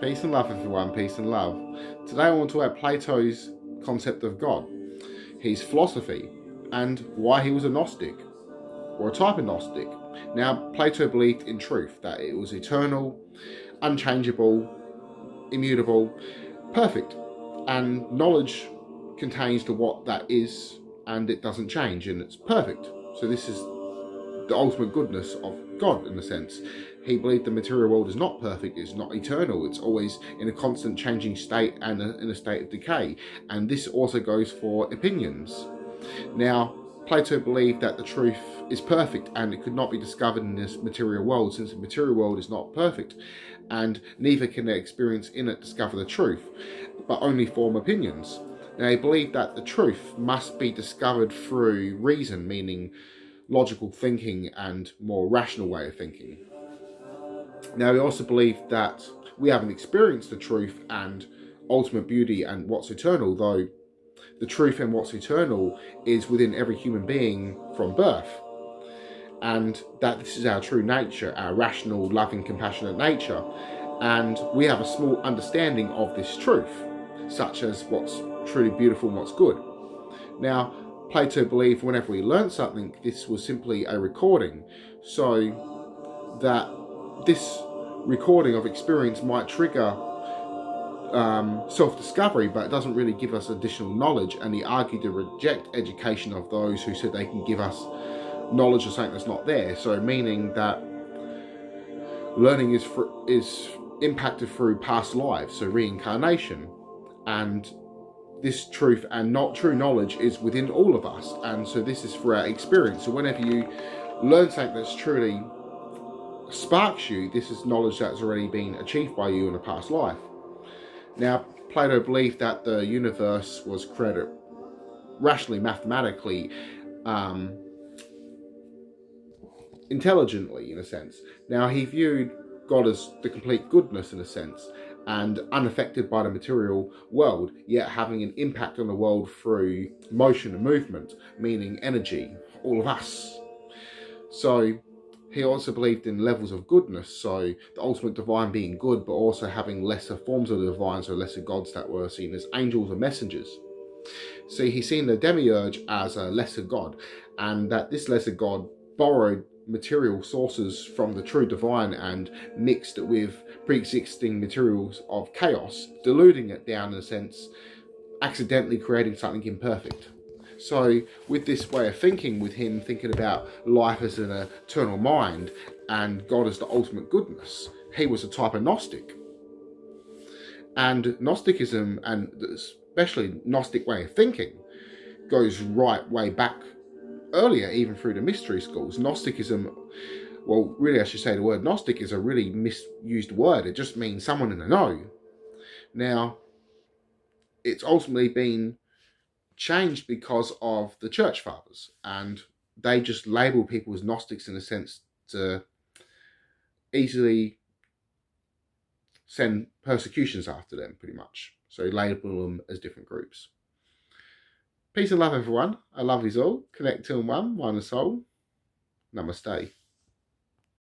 Peace and love, everyone. Peace and love. Today I want to about Plato's concept of God, his philosophy, and why he was a Gnostic, or a type of Gnostic. Now, Plato believed in truth, that it was eternal, unchangeable, immutable, perfect, and knowledge contains to what that is, and it doesn't change, and it's perfect. So this is the ultimate goodness of God, in a sense he believed the material world is not perfect, it's not eternal, it's always in a constant changing state and in a state of decay. And this also goes for opinions. Now, Plato believed that the truth is perfect and it could not be discovered in this material world since the material world is not perfect and neither can the experience in it discover the truth, but only form opinions. Now, he believed that the truth must be discovered through reason, meaning logical thinking and more rational way of thinking. Now, we also believe that we haven't experienced the truth and ultimate beauty and what's eternal, though the truth and what's eternal is within every human being from birth. And that this is our true nature, our rational, loving, compassionate nature. And we have a small understanding of this truth, such as what's truly beautiful and what's good. Now, Plato believed whenever we learned something, this was simply a recording, so that this recording of experience might trigger um, self-discovery, but it doesn't really give us additional knowledge. And he argued to reject education of those who said they can give us knowledge of something that's not there. So meaning that learning is is impacted through past lives, so reincarnation, and this truth and not true knowledge is within all of us. And so this is for our experience. So whenever you learn something that's truly sparks you, this is knowledge that's already been achieved by you in a past life. Now, Plato believed that the universe was created rationally, mathematically, um, intelligently, in a sense. Now, he viewed God as the complete goodness, in a sense, and unaffected by the material world, yet having an impact on the world through motion and movement, meaning energy, all of us. So, he also believed in levels of goodness, so the ultimate divine being good, but also having lesser forms of the divine, so lesser gods that were seen as angels or messengers. See, he's seen the demiurge as a lesser god, and that this lesser god borrowed material sources from the true divine and mixed it with pre-existing materials of chaos, diluting it down in a sense, accidentally creating something imperfect. So with this way of thinking, with him thinking about life as an eternal mind and God as the ultimate goodness, he was a type of Gnostic. And Gnosticism, and especially Gnostic way of thinking, goes right way back earlier, even through the mystery schools. Gnosticism, well, really, I should say the word Gnostic is a really misused word. It just means someone in the know. Now, it's ultimately been changed because of the church fathers and they just label people as Gnostics in a sense to easily send persecutions after them pretty much. So label them as different groups. Peace and love everyone. I love you all. Connect to one, one and soul. Namaste.